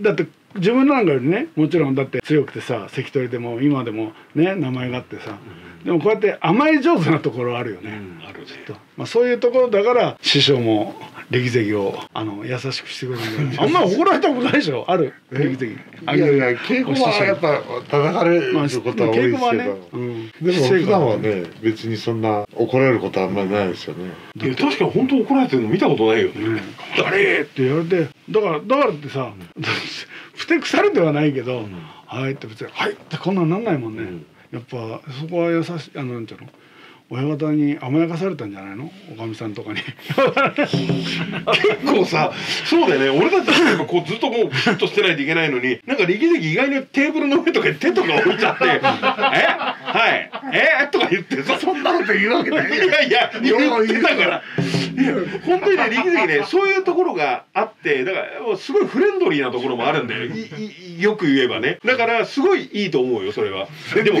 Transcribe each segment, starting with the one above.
だって自分なんかよりね。もちろんだって強くてさ関取でも今でもね名前があってさ、でもこうやって甘え上手なところあるよね、あるね。と。まあ、そういうところだから師匠も力関をあの優しくしてくれる あんま怒られたことないでしょ。ある。力関いやいや稽古はやっぱ叩かれるまあことは多いですけど、稽古はねうん。でも普段はね別にそんな怒られることはあんまりないですよね。いや確かに本当怒られてるの見たことないよね。ね「誰?」って言われて。だからだからってさ、ふてくされてはないけど「はい」って別に「はい」ってこんなんなんないもんね、やっぱそこは優しいあのなんていうの？親方に甘やかされたんじゃないの？おかみさんとかに。結構さそうだよね。俺たちはやってこうずっともうピシッとしてないといけないのになんか力関意外にテーブルの上とかに手とか置いちゃって「え？はい。えとか言ってさそんなこと言うわけないいやいや言ってたから。いや本当にね力関ねそういうところがあってだからすごいフレンドリーなところもあるんだよ。いいよく言えばね。だからすごいいいと思うよそれは。でも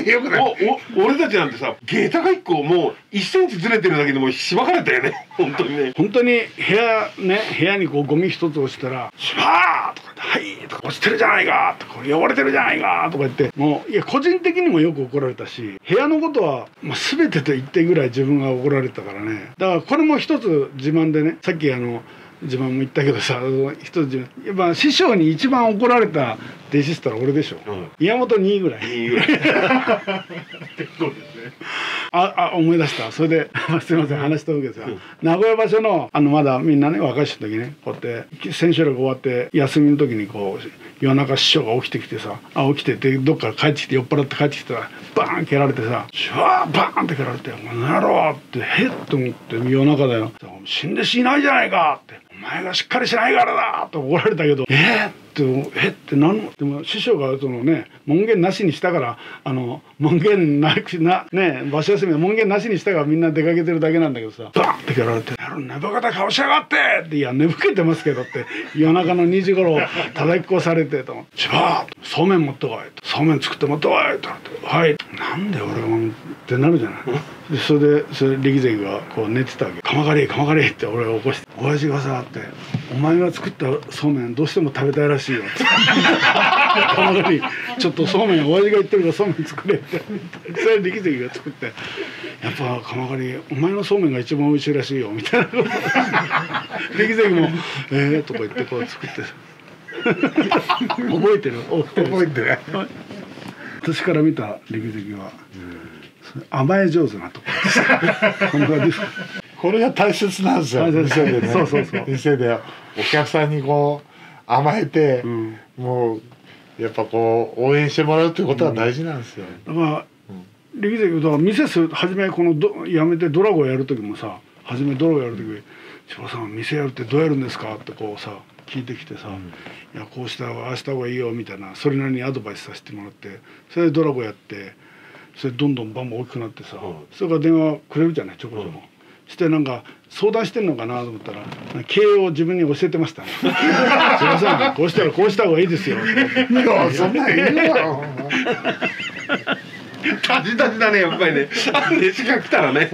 おお俺たちなんてさ下駄が一個もう1センチずれてるだけでもうしばかれたよね。本当にね。本当に部屋ね部屋にこうゴミ一つ落ちたら「シュワー!」とか言って「はい!」とか「落ちてるじゃないか!」とか「汚れてるじゃないか!」とか言ってもういや個人的にもよく怒られたし部屋のことは、まあ、全てと言ってぐらい自分が怒られたからねだからこれも一つ自慢でねさっきあの自慢も言ったけどさ一つ自慢やっぱ師匠に一番怒られた弟子ったら俺でしょ、うん宮本2位ぐらい。いいぐらい。ああ思い出した。それで すいません話しとくけどさ、名古屋場所のあのまだみんなね若い人の時ねこうやって千秋楽終わって休みの時にこう夜中師匠が起きてきてさあ起きててどっか帰ってきて酔っ払って帰ってきたらバーン蹴られてさシュワーバーンって蹴られて「お前なろ!」ってへっと思って夜中だよ「死んで死ないじゃないか!」って「お前がしっかりしないからだ!」って怒られたけど「えっ!」ってえって何の？でも師匠がそのね門限なしにしたからあの門限なくなね場所休みの門限なしにしたからみんな出かけてるだけなんだけどさバンって蹴られて「やろ寝ぼけた顔しやがって!」って「いや寝ぼけてますけど」って夜中の2時頃叩きこされてと「しばーそうめん持ってこい」そうめん作って持ってこい」って言われて「はい」なんで俺がってなるじゃない。でそれでそれ力関がこう寝てたわけ「鎌狩り鎌狩り」って俺が起こして「親父がさ」って「お前が作ったそうめんどうしても食べたいらしいよ」って「鎌狩りちょっとそうめん親父が言ってるからそうめん作れ」って。それ力関が作って「やっぱ鎌狩りお前のそうめんが一番美味しいらしいよ」みたいなこと。力関も「ええ」とか言ってこう作って。覚えてる？覚えてない私から見た力関は、甘え上手なとこ。ろです。これが大切なんですよ。店でね。そうそうそう。店で。お客さんにこう甘えて、ん。もうやっぱこう応援してもらうっていうことは大事なんですよ、だから力関だから店す初めこのど辞めてドラゴンやる時もさ初めドラゴンやる時に「千葉さん店やるってどうやるんですか?」ってこうさ聞いてきてさ「いやこうした方がああした方がいいよ」みたいなそれなりにアドバイスさせてもらってそれでドラゴンやってそれでどんどんバンバン大きくなってさ、それから電話くれるじゃないちょこちょこ。してなんか相談してんのかなと思ったら経営を自分に教えてましたね。すいません。こうしたらこうした方がいいですよ。いやそんなんいるだろタジタジだねやっぱりね。あ弟子が来たらね